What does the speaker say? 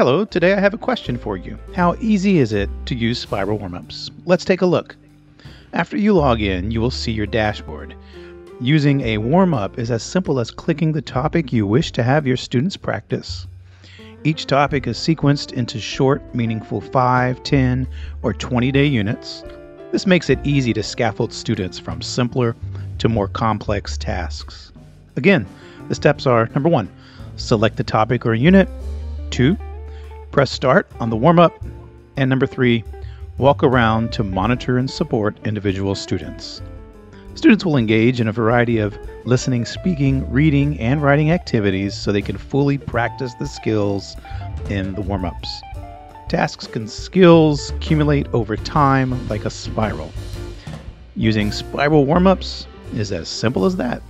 Hello, today I have a question for you. How easy is it to use spiral warm-ups? Let's take a look. After you log in, you will see your dashboard. Using a warm-up is as simple as clicking the topic you wish to have your students practice. Each topic is sequenced into short, meaningful 5, 10, or 20 day units. This makes it easy to scaffold students from simpler to more complex tasks. Again, the steps are number one, select the topic or unit, two, Press start on the warm up. And number three, walk around to monitor and support individual students. Students will engage in a variety of listening, speaking, reading, and writing activities so they can fully practice the skills in the warm ups. Tasks and skills accumulate over time like a spiral. Using spiral warm ups is as simple as that.